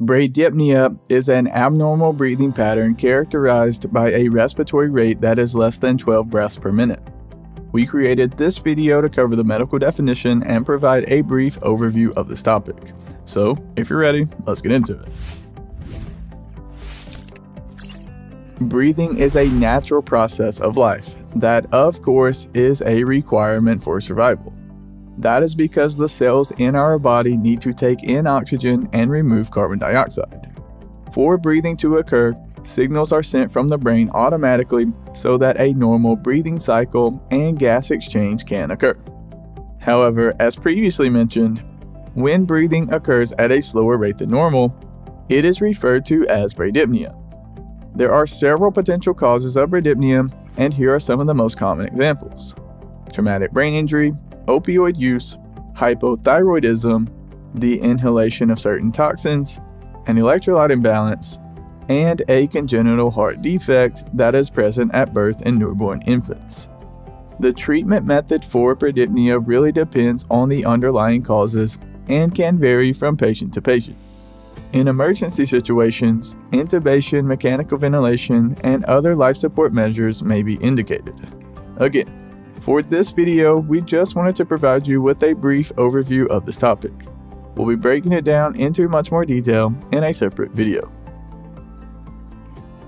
Bradypnea is an abnormal breathing pattern characterized by a respiratory rate that is less than 12 breaths per minute. We created this video to cover the medical definition and provide a brief overview of this topic. So, if you're ready, let's get into it. Breathing is a natural process of life that, of course, is a requirement for survival. That is because the cells in our body need to take in oxygen and remove carbon dioxide. For breathing to occur, signals are sent from the brain automatically so that a normal breathing cycle and gas exchange can occur. However, as previously mentioned, when breathing occurs at a slower rate than normal, it is referred to as bradypnea. There are several potential causes of bradypnea, and here are some of the most common examples traumatic brain injury, opioid use, hypothyroidism, the inhalation of certain toxins, an electrolyte imbalance, and a congenital heart defect that is present at birth in newborn infants. The treatment method for bradypnea really depends on the underlying causes and can vary from patient to patient. In emergency situations, intubation, mechanical ventilation, and other life support measures may be indicated. Again, for this video, we just wanted to provide you with a brief overview of this topic. We'll be breaking it down into much more detail in a separate video.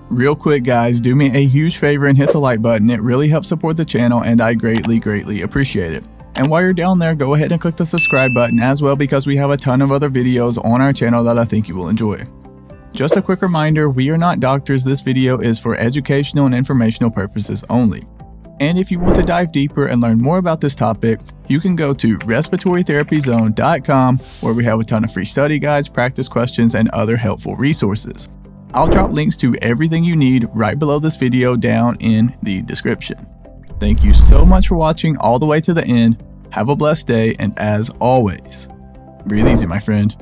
Real quick guys, do me a huge favor and hit the like button. It really helps support the channel and I greatly, greatly appreciate it. And while you're down there, go ahead and click the subscribe button as well because we have a ton of other videos on our channel that I think you will enjoy. Just a quick reminder, we are not doctors, this video is for educational and informational purposes only. And if you want to dive deeper and learn more about this topic, you can go to respiratorytherapyzone.com where we have a ton of free study guides, practice questions, and other helpful resources. I'll drop links to everything you need right below this video down in the description. Thank you so much for watching all the way to the end. Have a blessed day, and as always, breathe easy, my friend.